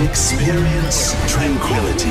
Experience tranquility.